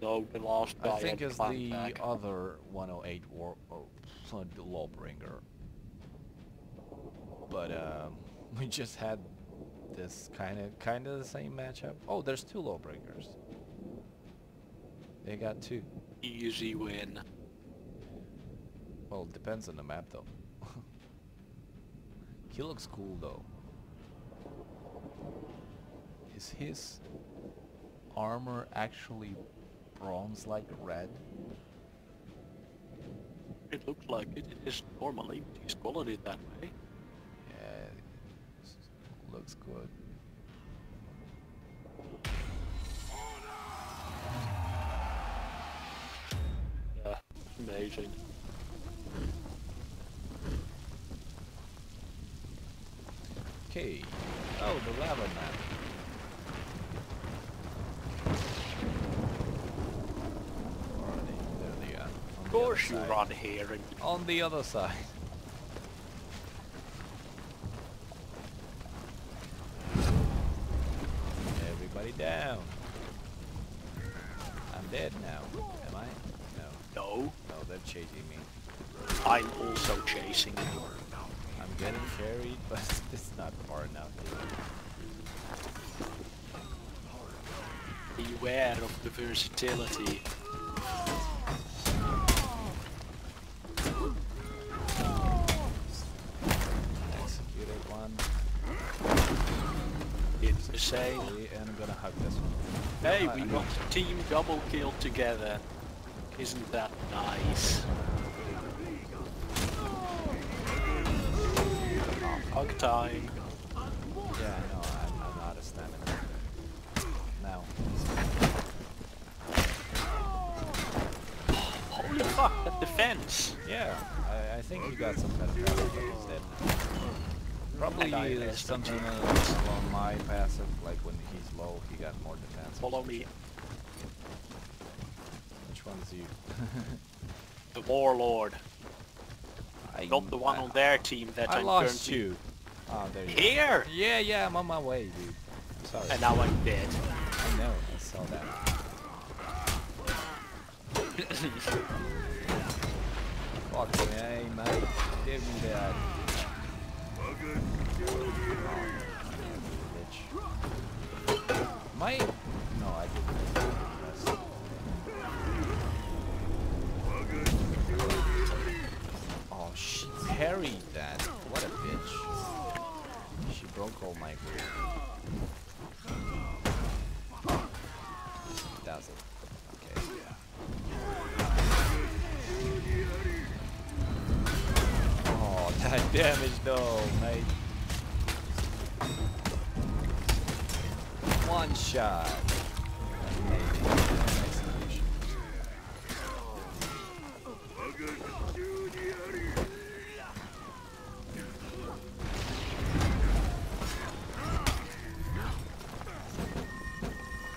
The last guy I think it's the back. other 108 war or the Lawbringer. But um, we just had this kind of kind of the same matchup. Oh, there's two Lawbringers. They got two. Easy win. Well, it depends on the map though. he looks cool though. Is his armor actually bronze like red? It looks like it is normally. He's it that way. Yeah, s- looks good. Yeah, amazing. Okay. Oh, the lava map. Where are they? There they are. On the other you side. run here and On the other side. Everybody down. I'm dead now. Am I? No. no, No, they're chasing me. I'm also chasing you. I'm getting carried, but it's not far enough. Beware of the versatility. Okay, and I'm hug this one. Hey, we got team double kill together. Isn't that nice? Hug time. Yeah, no, I'm, I'm out of stamina. Now. Holy fuck, that defense! Yeah, I, I think he got some better damage when he's dead. Probably uh, something on my passive, like when low, he got more defense. Follow me. Which one's you? The Warlord. I, Not the one I, on their team that I I'm lost currently... you. Oh, there you go. Here! Yeah, yeah, I'm on my way, dude. Sorry. And now I'm dead. I know, I saw that. Fuck me, hey, mate. Give me that. My... No, I didn't. Oh, she parried that. What a bitch. She broke all my. Does it? Okay. Oh, that damage though, mate.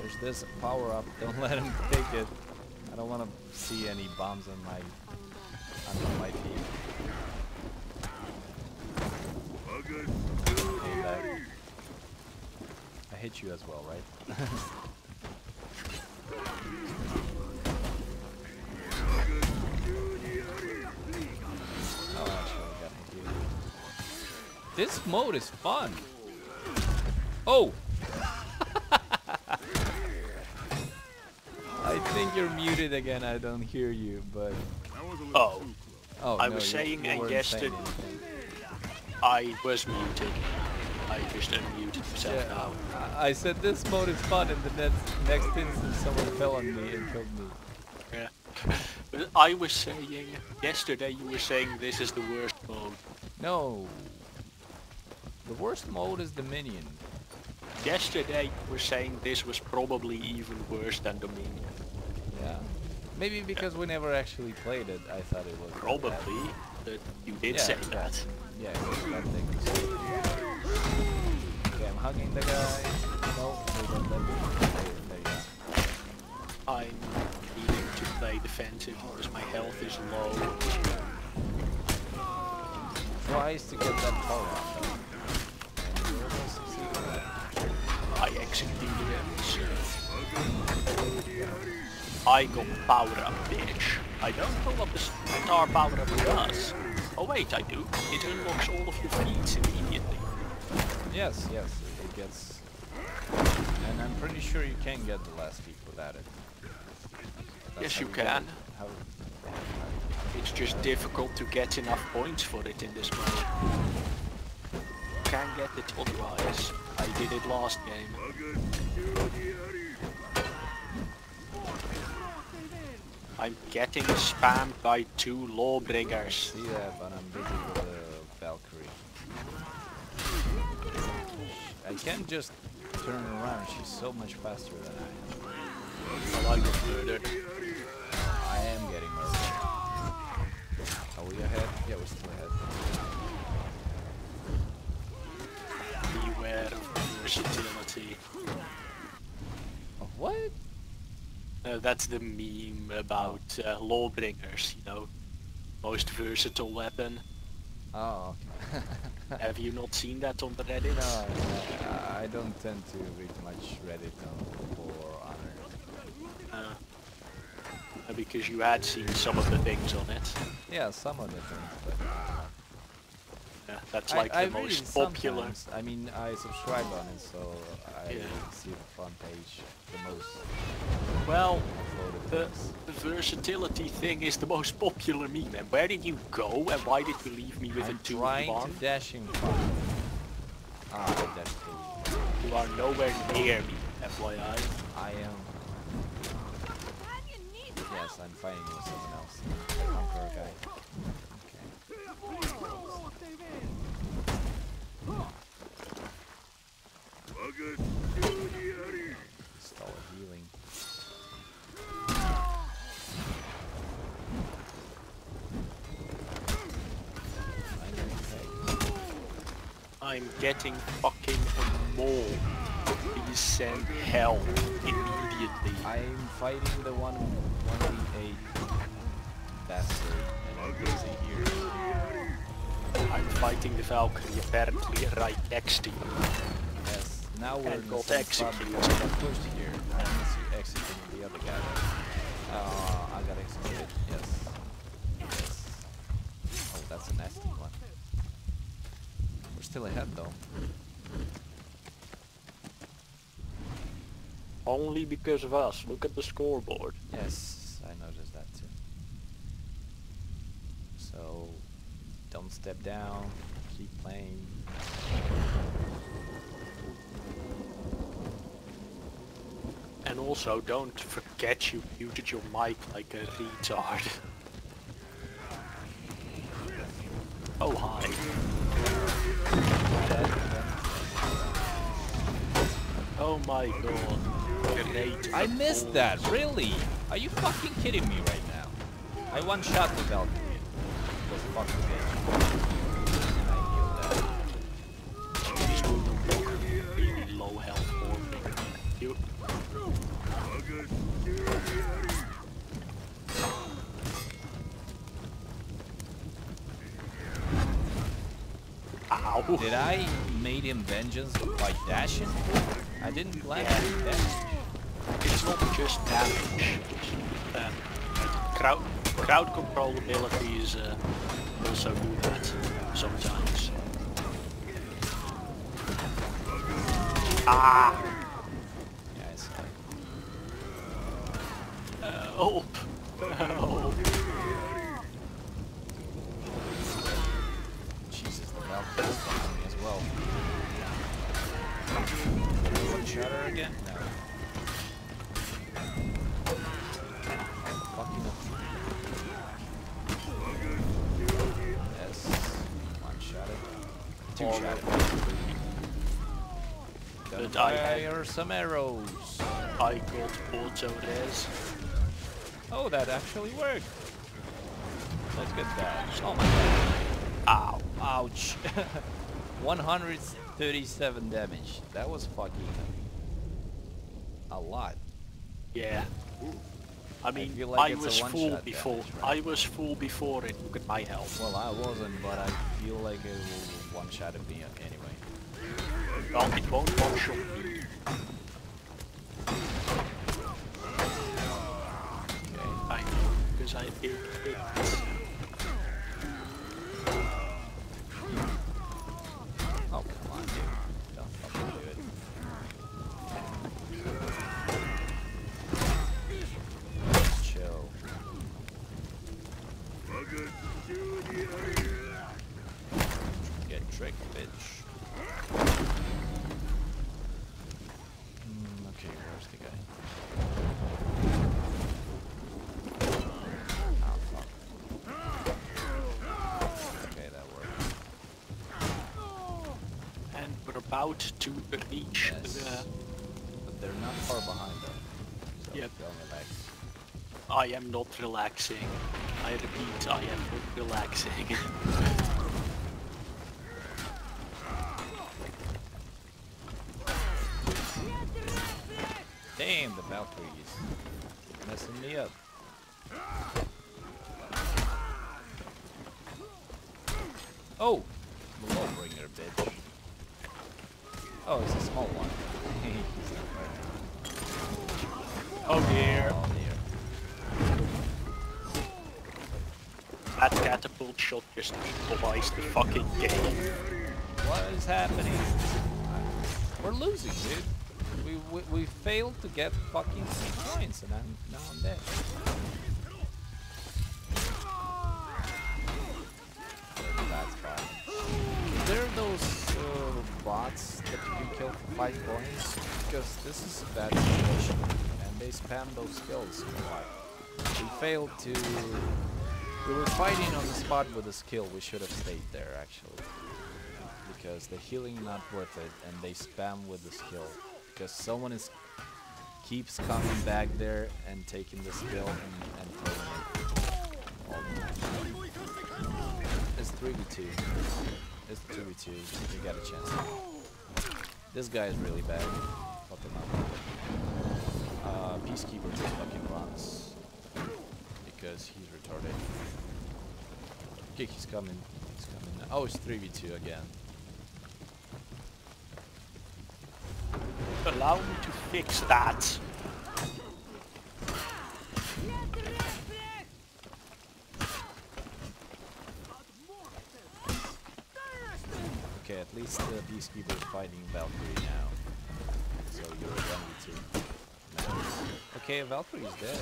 There's this power up. Don't let him take it. I don't want to see any bombs on my under my feet. Hey, back. I hit you as well, right? oh, actually, got hit you. This mode is fun. Oh. I think you're muted again. I don't hear you, but Oh, oh, I no, was you- saying you and weren't yesterday- saying. I was muted. I just unmuted myself Yeah, now. I said this mode is fun, and the next next instant someone fell on me and killed me. Yeah. But I was saying, yesterday you were saying this is the worst mode. No. The worst mode is Dominion. Yesterday you were saying this was probably even worse than Dominion. Yeah. Maybe because we never actually played it, I thought it was. Probably. bad. Probably, but you did Yeah, say yeah. that. Yeah, it was a bad thing to say. Okay, I'm hugging the guy. No, they don't let me. There, there you go. I'm needing to play defensive because my health is low. Tries to get that power up. though. And you. I executed him. So- I got power up, bitch. I don't know what the star power up does. Oh wait, I do. It unlocks all of your feats immediately. Yes, yes, it- it gets... And I'm pretty sure you can get the last feat without it. That's Yes, you can. it. How, It's just difficult to get enough points for it in this mode. Can't get it otherwise. I did it last game. I'm getting spammed by two lawbringers. see that, but I'm busy with the Valkyrie. I can't just turn around, she's so much faster than I am. I got murdered. I am getting murdered. Are we ahead? Yeah, we're still ahead. Beware of versatility. Oh, what? Uh, that's the meme about uh, lawbringers, you know. Most versatile weapon. Oh, okay. Have you not seen that on the Reddit? No, I, I don't tend to read much Reddit on Honor. Uh, because you had seen some of the things on it. Yeah, some of the things, but Yeah, that's I- like I the most popular. I mean, I subscribe on it, so I Yeah. see the front page the most Well, the, the versatility thing is the most popular meme. And where did you go? And why did you leave me with I'm a two trying one? to dash. Ah, that's cool. You are nowhere near me, FYI. I am. Yes, I'm fighting with someone else. Conqueror guy. Okay. Install healing. I'm getting fucking more. Please send help immediately. I'm fighting the one 1v8 bastard and I'm busy here. I'm fighting the Valkyrie apparently right next to you. Now we're And in the got same executed. I got pushed here. I must be executing the other guy. Uh, I got executed, yes. Yes. Oh, that's a nasty one. We're still ahead though. Only because of us. Look at the scoreboard. Yes, I noticed that too. So, don't step down, keep playing. And also, don't forget you muted your mic like a retard. Oh, hi. Oh my god. I missed that, really? Are you fucking kidding me right now? I one shot the Valkyrie. Was fucking bitch. And I You. Ow. Did I made him vengeance by dashing? I didn't any damage. It's not just damage. Um, crowd, crowd control abilities uh, also do that sometimes. Ah! Yeah, I saw it. Help! Help! Jesus, the Valkyrie's fucking me as well. One shot again? No. Fucking up. Yes. One shot it. Two Oh, shot it. But I had- fire some arrows. I got auto res. Oh, that actually worked. Let's get that. Oh my god. Ow. Ouch. 137 damage. That was fucking a lot. Yeah. I mean, I, like a was full before. damage, right? I was full before it. Look at my health. Well, I wasn't, but I feel like it will one-shot me anyway. Well, it won't one shot me. Because I ate it. About to reach Yes. the... But they're not far behind though. So Yep. don't relax. I am not relaxing. I repeat, I am not relaxing. Damn, the Valkyries. Messing me up. Oh! Lawbringer, bitch. Oh, it's a small one. He's not right. oh dear. Oh dear. That catapult shot just equalized the fucking game. What is happening? We're losing, dude. We, we, we failed to get fucking points and I'm, now I'm dead. Kill for 5 points because this is a bad situation and they spam those skills a lot. We failed to... We were fighting on the spot with a skill, we should have stayed there actually because the healing not worth it and they spam with the skill because someone is keeps coming back there and taking the skill and, and all the time. It's 3v2. It's 2v2. You got a chance. This guy is really bad. Fuck him up. Uh, Peacekeeper just fucking runs because he's retarded. Okay, he's coming. He's coming. Oh, it's 3v2 again. Allow me to fix that. at least the Peacekeeper is fighting Valkyrie now. So you're a 1 2 Okay, Valkyrie is dead.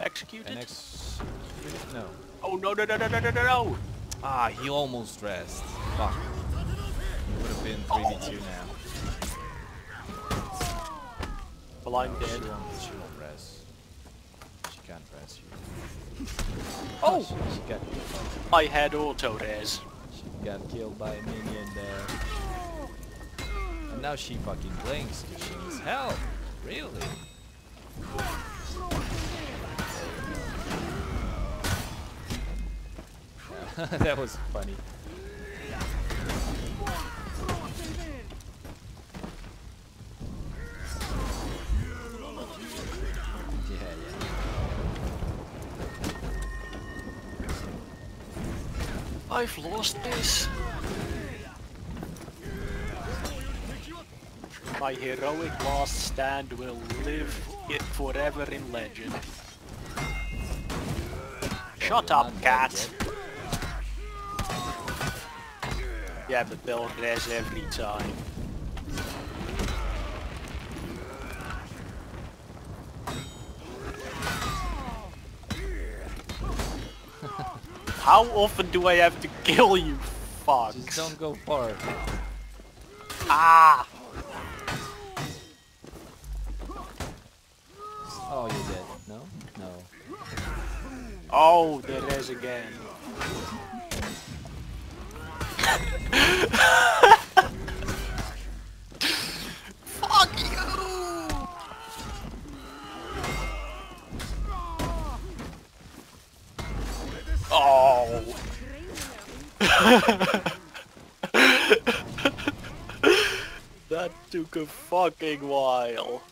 Executed? And executed? No. Oh no no no no no no no! Ah, he almost dressed. Fuck. It would have been 3v2 oh. now. Blind no, dead. She won't, she won't rest. She can't rest. Oh! She, she got... I had auto res got killed by a minion there. And now she fucking blinks because she needs help. Really? That was funny. I've lost this. My heroic last stand will live it forever in legend. Shut up, cat. Yeah, but they'll every time. How often do I have to kill you, fucks? Just don't go far. Ah! Oh, you're dead. No? No. Oh, there is again. that took a fucking while.